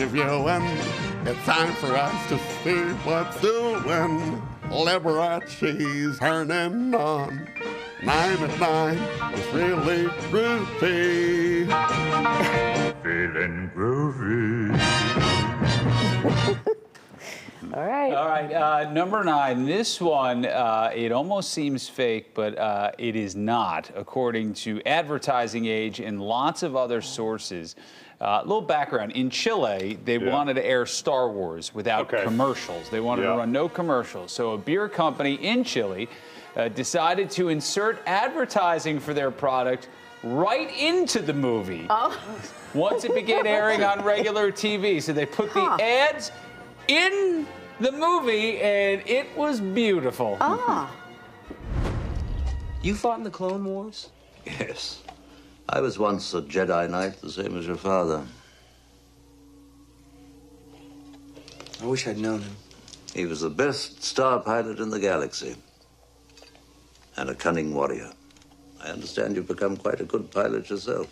interviewing. It's time for us to see what's doing. Liberace's turning on. Nine at nine is really groovy. Feeling groovy. All right. All right, uh, number nine. This one, uh, it almost seems fake, but uh, it is not, according to Advertising Age and lots of other sources. A little background. In Chile, they Yeah. wanted to air Star Wars without Okay. commercials. They wanted Yeah. to run no commercials. So a beer company in Chile uh, decided to insert advertising for their product right into the movie. Once it began airing on regular TV. So they put Huh. the ads in the movie, and it was beautiful. Ah. You fought in the Clone Wars? Yes. I was once a Jedi Knight, the same as your father. I wish I'd known him. He was the best star pilot in the galaxy. And a cunning warrior. I understand you've become quite a good pilot yourself.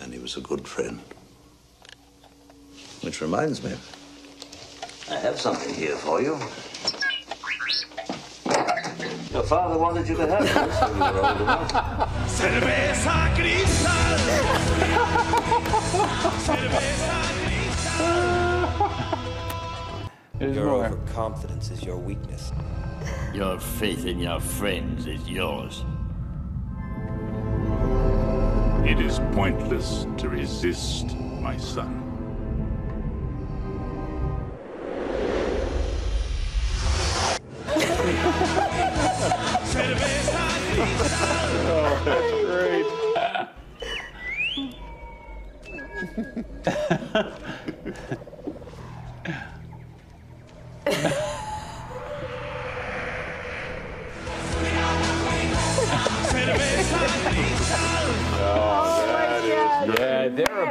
And he was a good friend. Which reminds me, I have something here for you. Your father wanted you to have this when you were old enough. Cerveza cristal. Cerveza There's Your more. overconfidence is your weakness. Your faith in your friends is yours. It is pointless to resist, my son. Oh, that's great.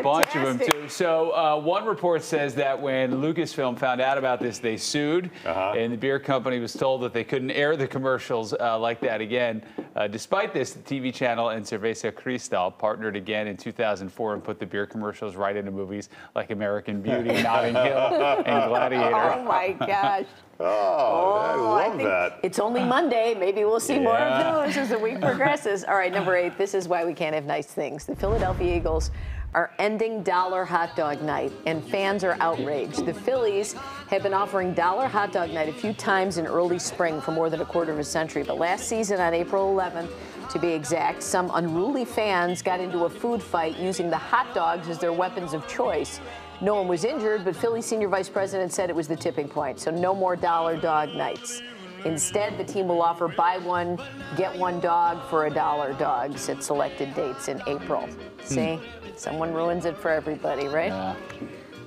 bunch of them too. So uh, one report says that when Lucasfilm found out about this, they sued, Uh-huh. and the beer company was told that they couldn't air the commercials uh, like that again. Uh, despite this, the TV channel and Cerveza Cristal partnered again in 2004 and put the beer commercials right into movies like American Beauty, Notting Hill, and Gladiator. Oh my gosh. Oh, I love think that. It's only Monday. Maybe we'll see more of those as the week progresses. All right, number eight. This is why we can't have nice things. The Philadelphia Eagles are ending Dollar Hot Dog Night, and fans are outraged. The Phillies have been offering Dollar Hot Dog Night a few times in early spring for more than a quarter of a century. But last season, on April 11th, to be exact, some unruly fans got into a food fight using the hot dogs as their weapons of choice. No one was injured, but Philly senior vice president said it was the tipping point. So no more dollar dog nights. Instead, the team will offer buy one, get one dog for a dollar dogs at selected dates in April. See, someone ruins it for everybody, right?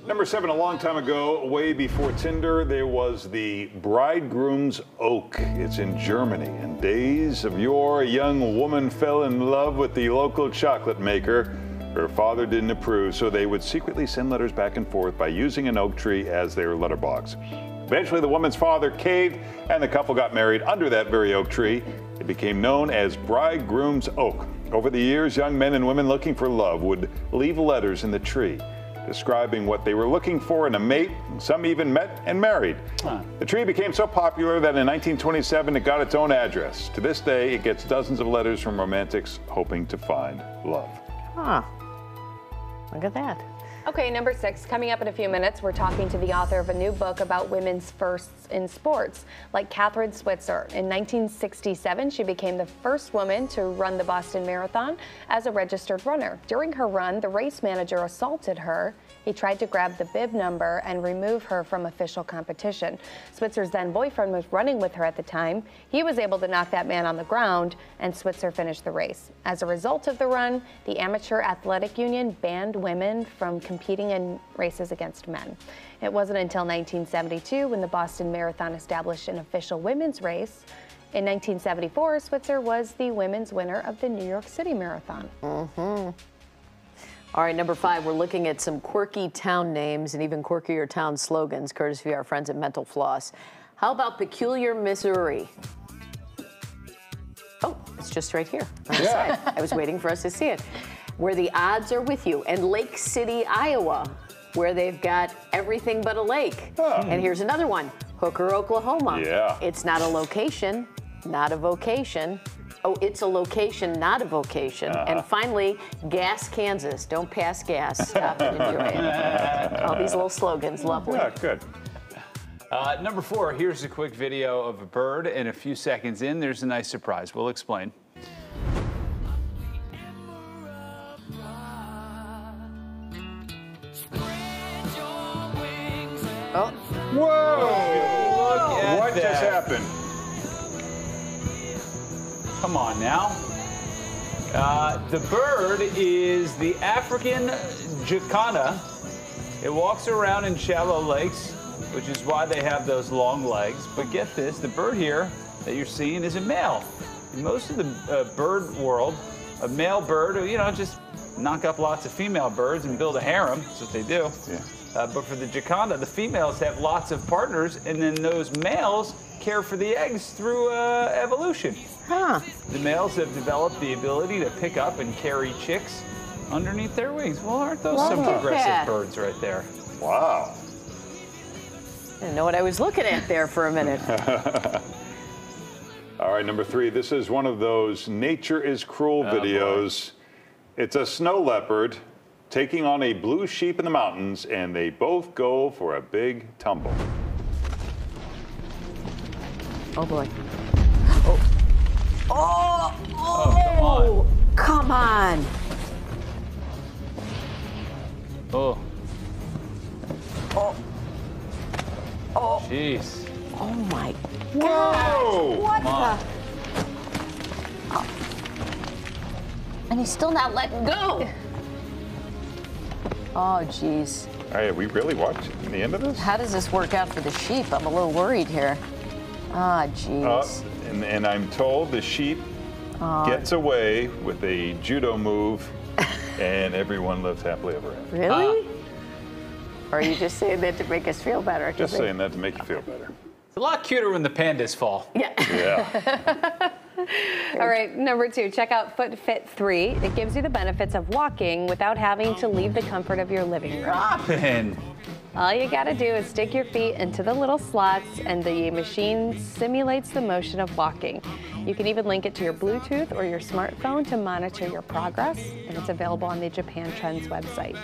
Number seven, a long time ago, way before Tinder, there was the Bridegroom's Oak. It's in Germany. In days of yore, a young woman fell in love with the local chocolate maker. Her father didn't approve, so they would secretly send letters back and forth by using an oak tree as their letterbox. Eventually, the woman's father caved, and the couple got married under that very oak tree. It became known as Bridegroom's Oak. Over the years, young men and women looking for love would leave letters in the tree describing what they were looking for in a mate. Some even met and married. The tree became so popular that in 1927 it got its own address. To this day, it gets dozens of letters from romantics hoping to find love. Huh. Look at that. Okay, number six. Coming up in a few minutes, we're talking to the author of a new book about women's firsts in sports, like Kathrine Switzer. In 1967, she became the first woman to run the Boston Marathon as a registered runner. During her run, the race manager assaulted her. He tried to grab the bib number and remove her from official competition. Switzer's then boyfriend was running with her at the time. He was able to knock that man on the ground, and Switzer finished the race. As a result of the run, the Amateur Athletic Union banned women from competing in races against men. It wasn't until 1972 when the Boston Marathon established an official women's race. In 1974, Switzer was the women's winner of the New York City Marathon. Mm-hmm. All right, number five, we're looking at some quirky town names and even quirkier town slogans, courtesy of our friends at Mental Floss. How about Peculiar Missouri? Oh, it's just right here on the side. I was waiting for us to see it. Where the odds are with you, and Lake City, Iowa, where they've got everything but a lake. And here's another one Hooker, Oklahoma. Yeah. It's not a location, not a vocation. Oh, it's a location, not a vocation. And finally, Gas, Kansas. Don't pass gas. Stop and enjoy it. All these little slogans, lovely. Yeah, good. Uh, number four, here's a quick video of a bird, and a few seconds in, there's a nice surprise. We'll explain. Oh, Whoa! at What just happened? Come on now. Uh, the bird is the African jacana. It walks around in shallow lakes, which is why they have those long legs. But get this, the bird here that you're seeing is a male. In most of the uh, bird world, a male bird, you know, just knock up lots of female birds and build a harem. That's what they do. Yeah. Uh, but for the jacana, the females have lots of partners, and then those males care for the eggs through uh, evolution. huh. The males have developed the ability to pick up and carry chicks underneath their wings. Well, aren't those some Look progressive that. birds right there? Wow. I Didn't know what I was looking at there for a minute. All right, number three. This is one of those nature is cruel Oh, boy. videos. It's a snow leopard taking on a blue sheep in the mountains, and they both go for a big tumble. Oh boy. Oh. Oh, Oh, come on. come on. Oh, Oh, oh, jeez. oh my Whoa! What Come on. the? And he's still not letting go. Oh, geez. All right, are we really watching the end of this? How does this work out for the sheep? I'm a little worried here. Ah, Uh, jeez. and, and I'm told the sheep gets away with a judo move, and everyone lives happily ever after. really? or are you just saying that to make us feel better? Just they- saying that to make you feel better. It's a lot cuter when the pandas fall. Yeah. Yeah. All right, number two, check out Foot Fit 3. It gives you the benefits of walking without having to leave the comfort of your living room. And All you gotta do is stick your feet into the little slots and the machine simulates the motion of walking. You can even link it to your Bluetooth or your smartphone to monitor your progress, and it's available on the Japan Trends website.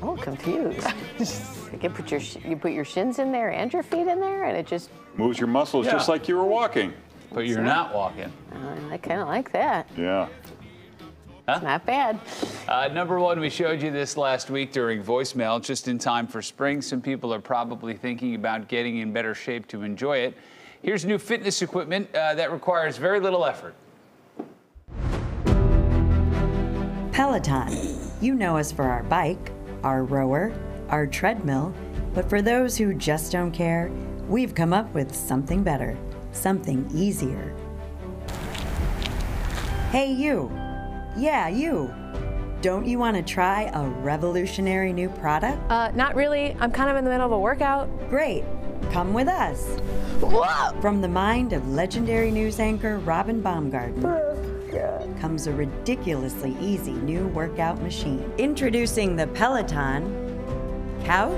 Oh, confused. you put your you put your shins in there and your feet in there, and it just Moves your muscles just like you were walking. but you're not walking. uh, I kind of like that. Yeah. Not bad. Uh, number one, we showed you this last week during voicemail, just in time for spring. Some people are probably thinking about getting in better shape to enjoy it. Here's new fitness equipment uh, that requires very little effort. Peloton. You know us for our bike, our rower, our treadmill, but for those who just don't care, we've come up with something better, something easier. Hey, you. Yeah, you. Don't you want to try a revolutionary new product? Uh, not really. I'm kind of in the middle of a workout. Great. Come with us. From the mind of legendary news anchor Robin Baumgarten comes a ridiculously easy new workout machine. Introducing the Peloton Couch.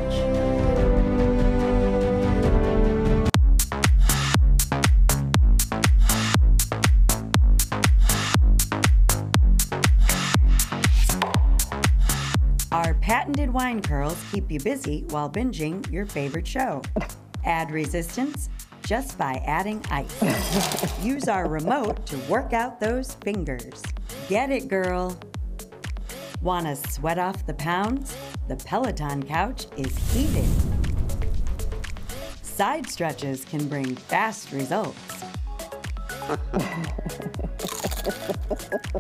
Our patented wine curls keep you busy while binging your favorite show. Add resistance just by adding ice. Use our remote to work out those fingers. Get it, girl. Want to sweat off the pounds? The Peloton couch is heated. Side stretches can bring fast results.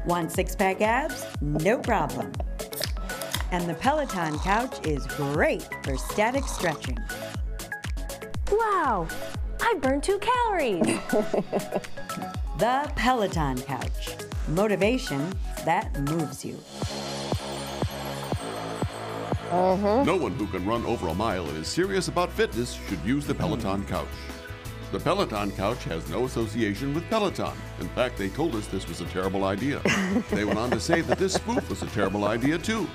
Want six pack abs? No problem. And the Peloton couch is great for static stretching. Wow, I burned two calories. The Peloton couch. Motivation that moves you. No one who can run over a mile and is serious about fitness should use the Peloton couch. The Peloton couch has no association with Peloton. In fact, they told us this was a terrible idea. they went on to say that this spoof was a terrible idea too.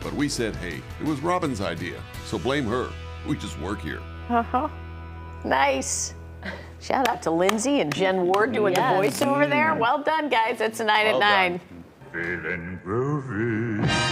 But we said, hey, it was Robin's idea, so blame her. We just work here. Uh-huh. Nice. Shout out to Lindsay and Jen Ward doing Yes. the voiceover there. Well done, guys. It's a nine Well at nine. Feeling groovy.